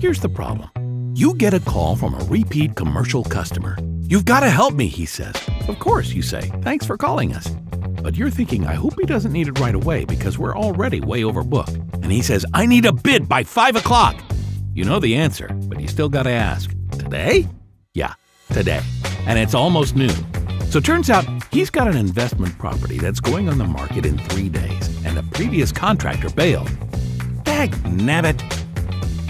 Here's the problem. You get a call from a repeat commercial customer. You've got to help me, he says. Of course, you say. Thanks for calling us. But you're thinking, I hope he doesn't need it right away because we're already way overbooked. And he says, I need a bid by 5 o'clock. You know the answer, but you still got to ask. Today? Yeah, today. And it's almost noon. So turns out he's got an investment property that's going on the market in three days, and a previous contractor bailed. Dag nabbit.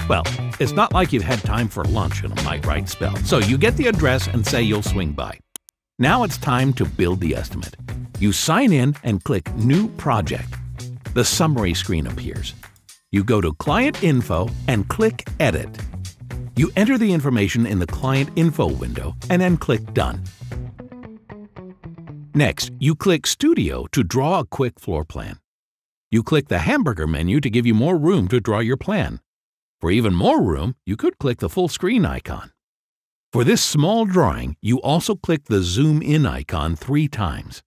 Well, it's not like you've had time for lunch in a might right spell, so you get the address and say you'll swing by. Now it's time to build the estimate. You sign in and click New Project. The summary screen appears. You go to Client Info and click Edit. You enter the information in the Client Info window and then click Done. Next, you click Studio to draw a quick floor plan. You click the hamburger menu to give you more room to draw your plan. For even more room, you could click the full screen icon. For this small drawing, you also click the Zoom In icon three times.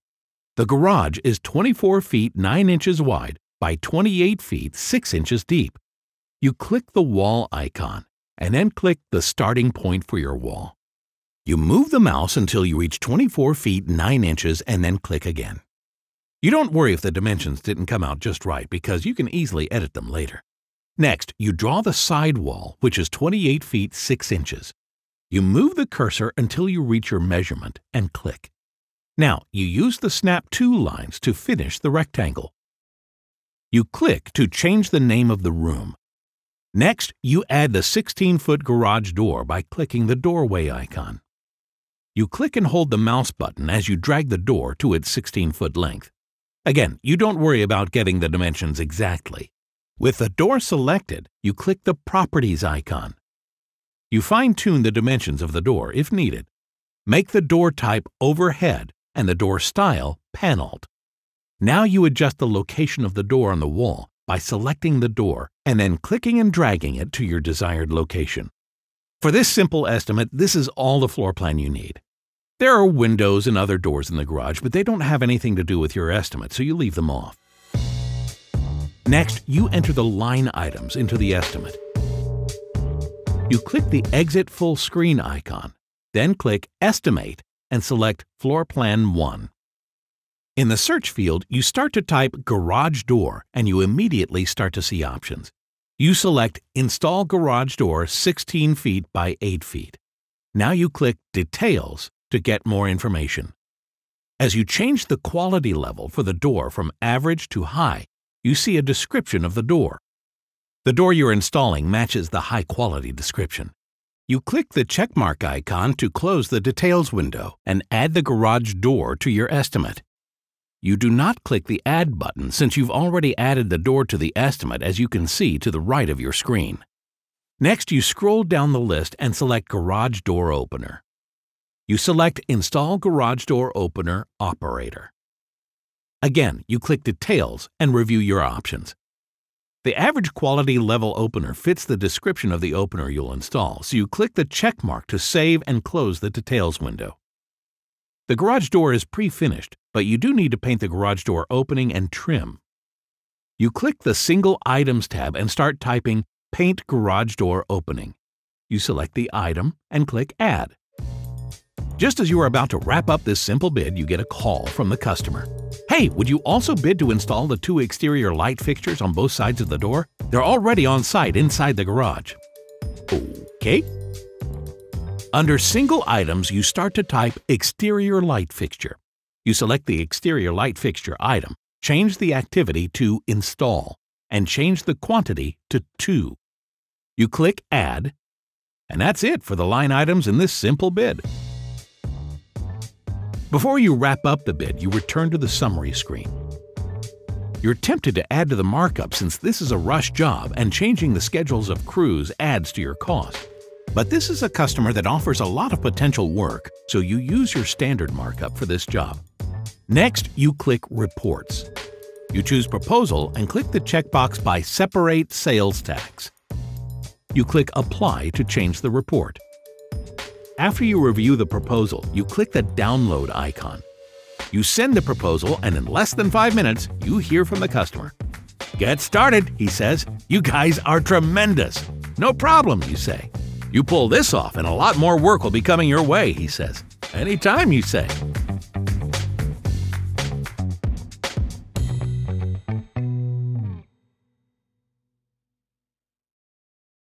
The garage is 24 feet 9 inches wide by 28 feet 6 inches deep. You click the wall icon and then click the starting point for your wall. You move the mouse until you reach 24 feet 9 inches and then click again. You don't worry if the dimensions didn't come out just right because you can easily edit them later. Next, you draw the side wall, which is 28 feet 6 inches. You move the cursor until you reach your measurement and click. Now, you use the Snap To lines to finish the rectangle. You click to change the name of the room. Next, you add the 16-foot garage door by clicking the doorway icon. You click and hold the mouse button as you drag the door to its 16-foot length. Again, you don't worry about getting the dimensions exactly. With the door selected, you click the Properties icon. You fine-tune the dimensions of the door if needed. Make the door type overhead and the door style paneled. Now you adjust the location of the door on the wall by selecting the door and then clicking and dragging it to your desired location. For this simple estimate, this is all the floor plan you need. There are windows and other doors in the garage, but they don't have anything to do with your estimate, so you leave them off. Next, you enter the line items into the estimate. You click the Exit Full Screen icon, then click Estimate and select Floor Plan 1. In the search field, you start to type Garage Door and you immediately start to see options. You select Install Garage Door 16 feet by 8 feet. Now you click Details to get more information. As you change the quality level for the door from average to high, you see a description of the door. The door you're installing matches the high quality description. You click the checkmark icon to close the Details window and add the garage door to your estimate. You do not click the Add button since you've already added the door to the estimate as you can see to the right of your screen. Next, you scroll down the list and select Garage Door Opener. You select Install Garage Door Opener Operator. Again, you click Details and review your options. The average quality level opener fits the description of the opener you'll install, so you click the check mark to save and close the Details window. The garage door is pre-finished, but you do need to paint the garage door opening and trim. You click the Single Items tab and start typing Paint Garage Door Opening. You select the item and click Add. Just as you are about to wrap up this simple bid, you get a call from the customer. Hey, would you also bid to install the two exterior light fixtures on both sides of the door? They're already on site inside the garage. Okay. Under Single Items, you start to type Exterior Light Fixture. You select the exterior light fixture item, change the activity to Install, and change the quantity to 2. You click Add, and that's it for the line items in this simple bid. Before you wrap up the bid, you return to the summary screen. You're tempted to add to the markup since this is a rush job and changing the schedules of crews adds to your cost. But this is a customer that offers a lot of potential work, so you use your standard markup for this job. Next, you click Reports. You choose Proposal and click the checkbox by Separate Sales Tax. You click Apply to change the report. After you review the proposal, you click the download icon. You send the proposal, and in less than five minutes, you hear from the customer. Get started, he says. You guys are tremendous. No problem, you say. You pull this off, and a lot more work will be coming your way, he says. Anytime, you say.